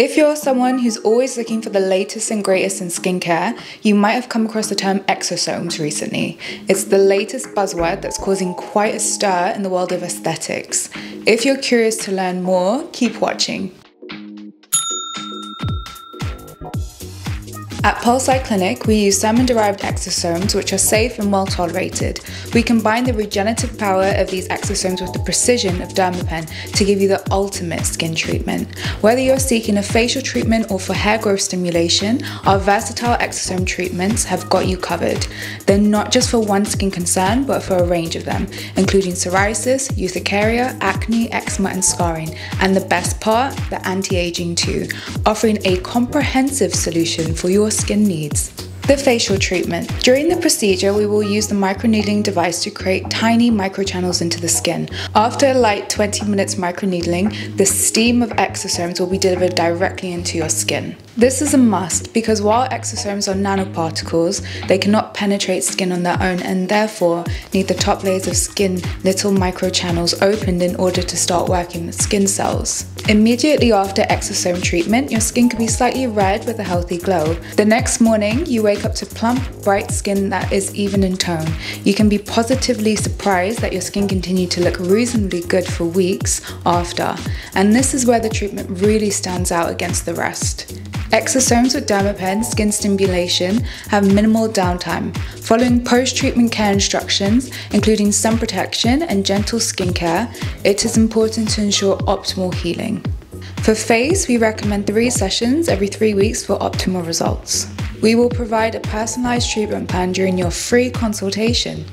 If you're someone who's always looking for the latest and greatest in skincare, you might have come across the term exosomes recently. It's the latest buzzword that's causing quite a stir in the world of aesthetics. If you're curious to learn more, keep watching. At Pulse Light Clinic, we use salmon-derived exosomes which are safe and well tolerated. We combine the regenerative power of these exosomes with the precision of Dermapen to give you the ultimate skin treatment. Whether you're seeking a facial treatment or for hair growth stimulation, our versatile exosome treatments have got you covered. They're not just for one skin concern, but for a range of them, including psoriasis, urticaria, acne, eczema, and scarring. And the best part, the anti-aging too, offering a comprehensive solution for your skin needs. The facial treatment. During the procedure, we will use the microneedling device to create tiny microchannels into the skin. After a light 20 minutes microneedling, the steam of exosomes will be delivered directly into your skin. This is a must because while exosomes are nanoparticles, they cannot penetrate skin on their own and therefore need the top layers of skin little microchannels opened in order to start working with skin cells. Immediately after exosome treatment, your skin can be slightly red with a healthy glow. The next morning, you wake up to plump, bright skin that is even in tone. You can be positively surprised that your skin continued to look reasonably good for weeks after, and this is where the treatment really stands out against the rest. Exosomes with Dermapen skin stimulation have minimal downtime. Following post-treatment care instructions, including sun protection and gentle skincare, it is important to ensure optimal healing. For face, we recommend three sessions every three weeks for optimal results. We will provide a personalized treatment plan during your free consultation.